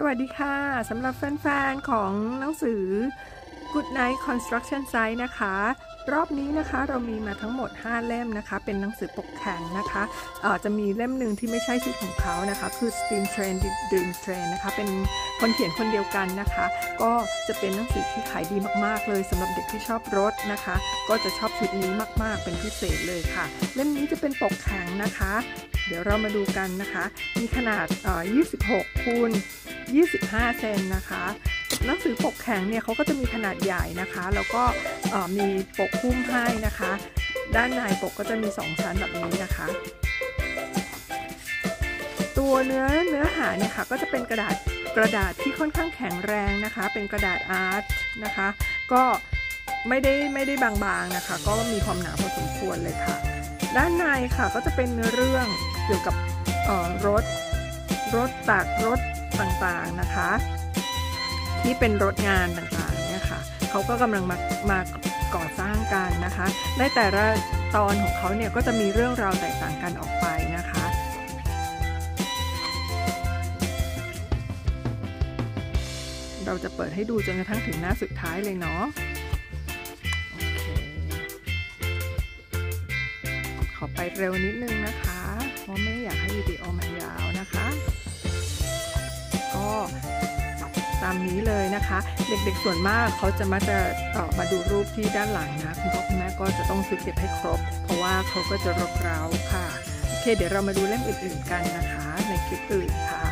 สวัสดีค่ะสำหรับแฟนๆ ของหนังสือ Good Night Construction Site นะคะ รอบนี้นะคะเรามีมาทั้งหมด 5 เล่มนะคะ เป็นหนังสือปกแข็งนะคะะจะมีเล่มหนึ่งที่ไม่ใช่ชื่อของเขานะคะ คือ Steam Train Dream Train นะคะ เป็นคนเขียนคนเดียวกันนะคะ ก็จะเป็นหนังสือที่ขายดีมากๆเลยสำหรับเด็กที่ชอบรถนะคะ ก็จะชอบชุดนี้มากๆ เป็นพิเศษเลยค่ะ เล่มนี้จะเป็นปกแข็งนะคะ เดี๋ยวเรามาดูกันนะคะ มีขนาด 26คูณ 25 เซนนะคะหนังสือปกแข็งเนี่ยเขาก็จะมีขนาดใหญ่นะคะ แล้วก็มีปกหุ้มให้นะคะ ด้านในปกก็จะมี 2 ชั้นแบบนี้นะคะ ตัวเนื้อเนื้อหาเนี่ยค่ะก็จะเป็นกระดาษกระดาษที่ค่อนข้างแข็งแรงนะคะ เป็นกระดาษอาร์ตนะคะ ก็ไม่ได้ไม่ได้บางๆนะคะ ก็มีความหนาพอสมควรเลยค่ะ ด้านในค่ะก็จะเป็นเนื้อเรื่องเกี่ยวกับรถรถตักรถ ต่างๆนะคะ ที่เป็นรถงานต่างๆเนี่ยค่ะเขาก็กำลังมามาก่อสร้างกันนะคะ ในแต่ละตอนของเขาเนี่ยก็จะมีเรื่องราวแตกต่างกันออกไปนะคะเราจะเปิดให้ดูจนกระทั่งถึงหน้าสุดท้ายเลยเนาะขอไปเร็วนิดนึงนะคะ เพราะไม่อยากให้ ตามนี้เลยนะคะ เด็กๆส่วนมากเขาจะมาจะออมาดูรูปที่ด้านหลังนะคุณพ่อคุณแม่ก็จะต้องซื้อเก็บให้ครบ เพราะว่าเขาก็จะรบเร้าค่ะโอเคเดี๋ยวเรามาดูเล่มอื่นๆกันนะคะ ในคลิปอื่นค่ะ